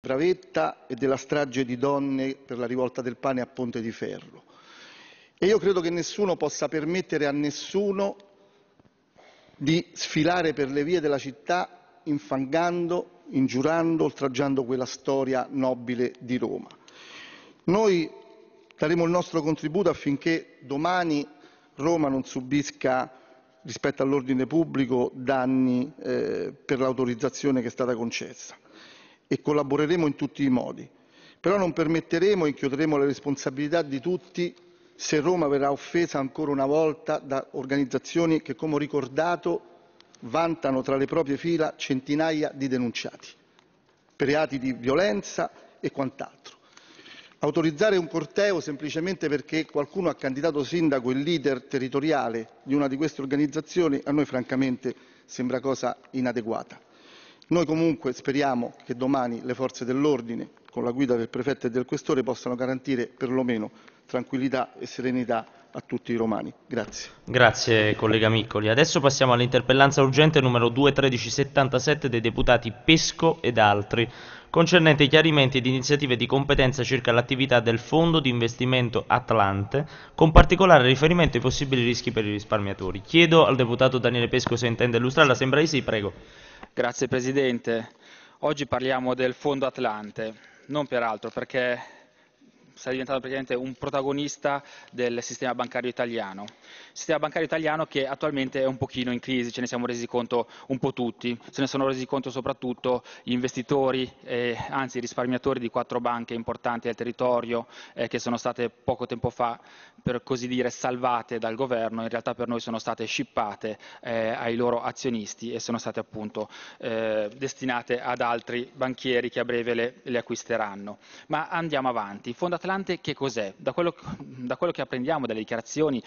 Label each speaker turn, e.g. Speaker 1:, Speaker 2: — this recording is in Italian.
Speaker 1: Bravetta e della strage di donne per la rivolta del pane a Ponte di Ferro. E io credo che nessuno possa permettere a nessuno di sfilare per le vie della città infangando, ingiurando, oltraggiando quella storia nobile di Roma. Noi daremo il nostro contributo affinché domani Roma non subisca rispetto all'ordine pubblico danni eh, per l'autorizzazione che è stata concessa e collaboreremo in tutti i modi. Però non permetteremo e inchioderemo le responsabilità di tutti se Roma verrà offesa ancora una volta da organizzazioni che, come ho ricordato, vantano tra le proprie fila centinaia di denunciati per reati di violenza e quant'altro. Autorizzare un corteo semplicemente perché qualcuno ha candidato sindaco il leader territoriale di una di queste organizzazioni a noi francamente sembra cosa inadeguata. Noi comunque speriamo che domani le forze dell'ordine, con la guida del prefetto e del questore, possano garantire perlomeno tranquillità e serenità a tutti i romani. Grazie.
Speaker 2: Grazie collega Miccoli. Adesso passiamo all'interpellanza urgente numero 21377 dei deputati Pesco ed altri, concernente chiarimenti ed iniziative di competenza circa l'attività del Fondo di Investimento Atlante, con particolare riferimento ai possibili rischi per i risparmiatori. Chiedo al deputato Daniele Pesco se intende illustrarla. Sembra di sì, prego.
Speaker 3: Grazie Presidente. Oggi parliamo del Fondo Atlante, non per altro perché sta diventando praticamente un protagonista del sistema bancario italiano. Sistema bancario italiano che attualmente è un pochino in crisi, ce ne siamo resi conto un po' tutti, se ne sono resi conto soprattutto gli investitori, eh, anzi i risparmiatori di quattro banche importanti del territorio eh, che sono state poco tempo fa, per così dire, salvate dal governo, in realtà per noi sono state scippate eh, ai loro azionisti e sono state appunto eh, destinate ad altri banchieri che a breve le, le acquisteranno. Ma andiamo avanti. Fondo Atlante che cos'è? Da quello, da quello che apprendiamo dalle dichiarazioni